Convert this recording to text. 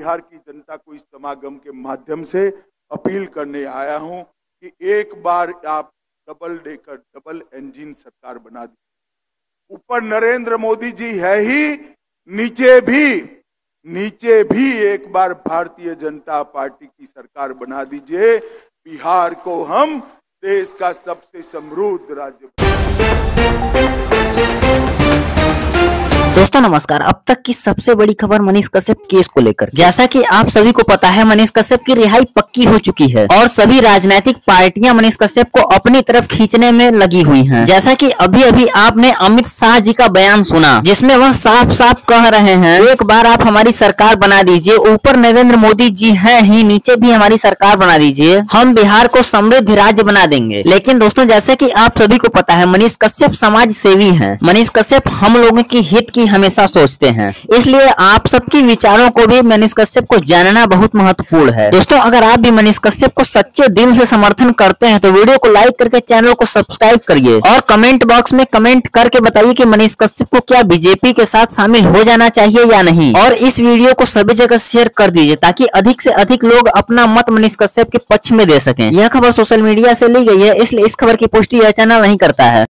बिहार की जनता को इस समागम के माध्यम से अपील करने आया हूँ कि एक बार आप डबल डेकर, डबल इंजन सरकार बना दी ऊपर नरेंद्र मोदी जी है ही, नीचे भी नीचे भी एक बार भारतीय जनता पार्टी की सरकार बना दीजिए। बिहार को हम देश का सबसे समृद्ध राज्य दोस्तों, नमस्कार। अब तक की सबसे बड़ी खबर मनीष कश्यप केस को लेकर। जैसा कि आप सभी को पता है, मनीष कश्यप की रिहाई पक्की हो चुकी है और सभी राजनीतिक पार्टियाँ मनीष कश्यप को अपनी तरफ़ खींचने में लगी हुई हैं। जैसा कि अभी अभी आपने अमित शाह जी का बयान सुना, जिसमें वह साफ़ साफ़ कह रहे हैं, एक बार आप हमारी सरकार बना दीजिए, ऊपर नरेंद्र मोदी जी है ही, नीचे भी हमारी सरकार बना दीजिए, हम बिहार को समृद्ध राज्य बना देंगे। लेकिन दोस्तों, जैसे की आप सभी को पता है, मनीष कश्यप समाज सेवी है। मनीष कश्यप हम लोगों की हित की हमेशा सोचते हैं। इसलिए आप सबके विचारों को भी मनीष कश्यप को जानना बहुत महत्वपूर्ण है। दोस्तों, अगर आप भी मनीष कश्यप को सच्चे दिल से समर्थन करते हैं तो वीडियो को लाइक करके चैनल को सब्सक्राइब करिए। और कमेंट बॉक्स में कमेंट करके बताइए कि मनीष कश्यप को क्या बीजेपी के साथ शामिल हो जाना चाहिए या नहीं। और इस वीडियो को सभी जगह शेयर कर दीजिए, ताकि अधिक से अधिक लोग अपना मत मनीष कश्यप के पक्ष में दे सके। यह खबर सोशल मीडिया से ली गई है, इसलिए इस खबर की पुष्टि यह चैनल नहीं करता है।